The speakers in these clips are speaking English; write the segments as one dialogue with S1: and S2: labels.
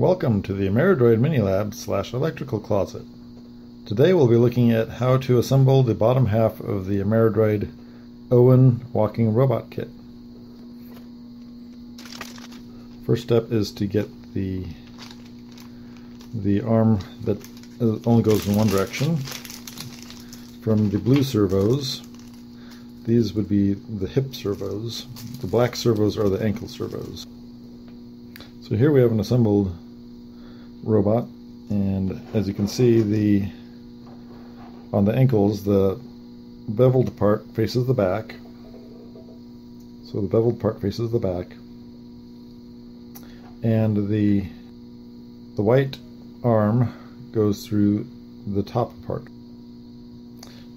S1: Welcome to the Ameridroid Minilab slash electrical closet. Today we'll be looking at how to assemble the bottom half of the Ameridroid Owen walking robot kit. First step is to get the the arm that uh, only goes in one direction from the blue servos. These would be the hip servos. The black servos are the ankle servos. So here we have an assembled robot and as you can see the on the ankles the beveled part faces the back. So the beveled part faces the back. And the the white arm goes through the top part.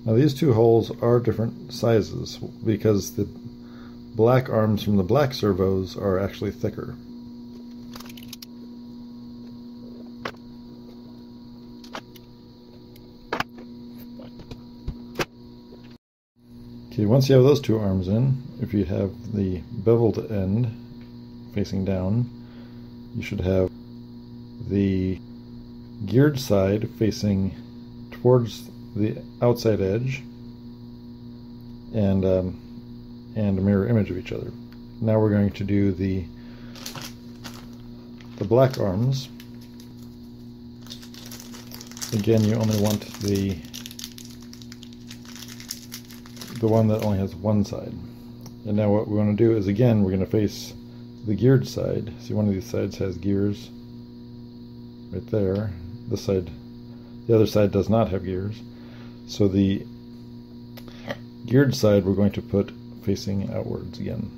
S1: Now these two holes are different sizes because the black arms from the black servos are actually thicker Okay, once you have those two arms in, if you have the beveled end facing down, you should have the geared side facing towards the outside edge and um, and a mirror image of each other. Now we're going to do the the black arms. Again, you only want the the one that only has one side. And now what we want to do is again, we're going to face the geared side. See one of these sides has gears right there. This side, the other side does not have gears. So the geared side we're going to put facing outwards again,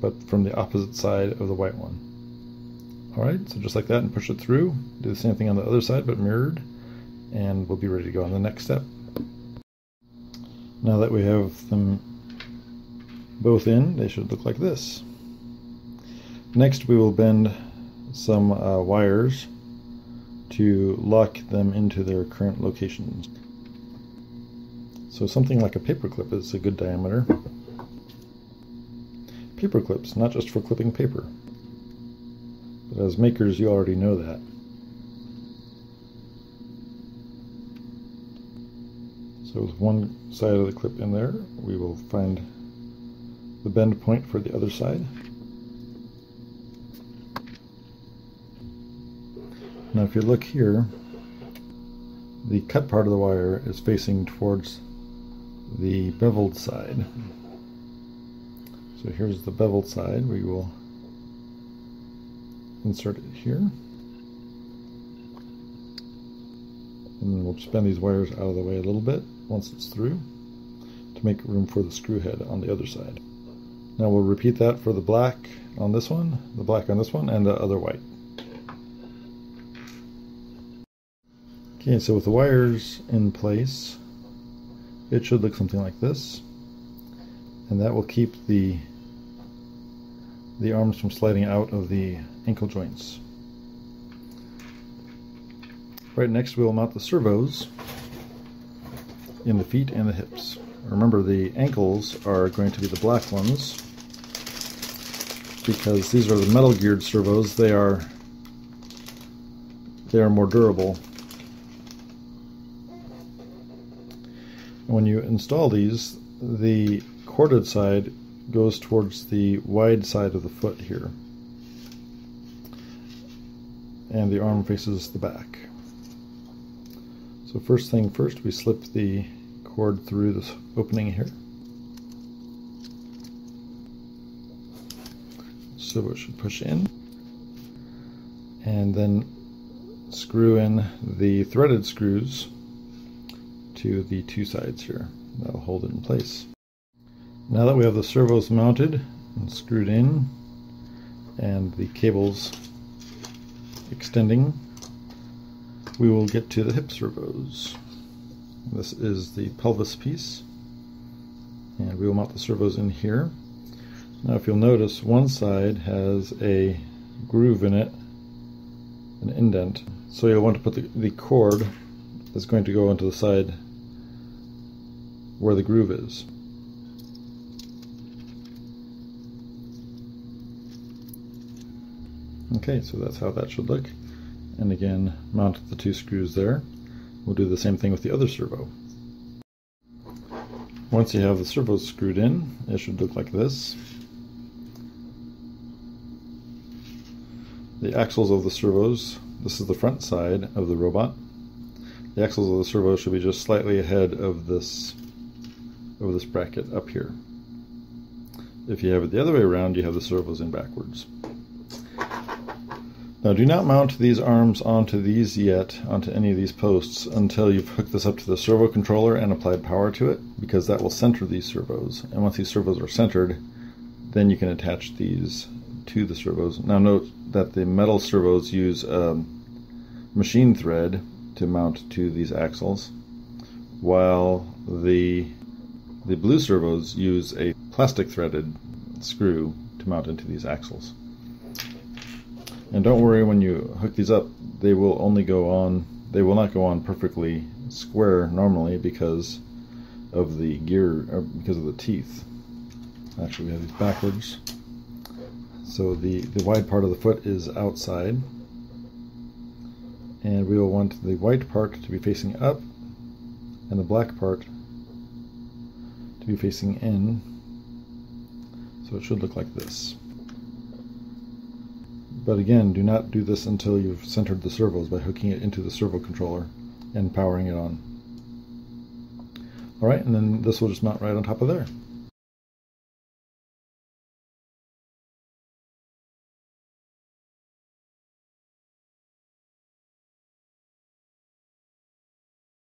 S1: but from the opposite side of the white one. Alright, so just like that and push it through. Do the same thing on the other side but mirrored and we'll be ready to go on the next step. Now that we have them both in, they should look like this. Next we will bend some uh, wires to lock them into their current locations. So something like a paper clip is a good diameter. Paper clips, not just for clipping paper. But as makers you already know that. So with one side of the clip in there, we will find the bend point for the other side. Now if you look here, the cut part of the wire is facing towards the beveled side. So here's the beveled side. We will insert it here. And then we'll spin these wires out of the way a little bit once it's through to make room for the screw head on the other side. Now we'll repeat that for the black on this one, the black on this one, and the other white. Okay, so with the wires in place, it should look something like this. And that will keep the the arms from sliding out of the ankle joints. Right next we'll mount the servos in the feet and the hips. Remember the ankles are going to be the black ones because these are the metal geared servos. They are they are more durable. When you install these, the corded side goes towards the wide side of the foot here. And the arm faces the back. So first thing first, we slip the cord through this opening here. So it should push in. And then screw in the threaded screws to the two sides here. That'll hold it in place. Now that we have the servos mounted and screwed in and the cables extending, we will get to the hip servos. This is the pelvis piece. And we will mount the servos in here. Now if you'll notice, one side has a groove in it, an indent. So you'll want to put the, the cord that's going to go into the side where the groove is. Okay, so that's how that should look. and again mount the two screws there. We'll do the same thing with the other servo. Once you have the servos screwed in, it should look like this. The axles of the servos, this is the front side of the robot. The axles of the servos should be just slightly ahead of this of this bracket up here. If you have it the other way around, you have the servos in backwards. Now do not mount these arms onto these yet, onto any of these posts, until you've hooked this up to the servo controller and applied power to it, because that will center these servos. And once these servos are centered, then you can attach these to the servos. Now note that the metal servos use a machine thread to mount to these axles, while the the blue servos use a plastic threaded screw to mount into these axles. And don't worry when you hook these up, they will only go on, they will not go on perfectly square normally because of the gear, uh, because of the teeth. Actually, we have these backwards. So the, the wide part of the foot is outside. And we will want the white part to be facing up and the black part to be facing in. So it should look like this. But again, do not do this until you've centered the servos by hooking it into the servo controller and powering it on. Alright, and then this will just mount right on top of there.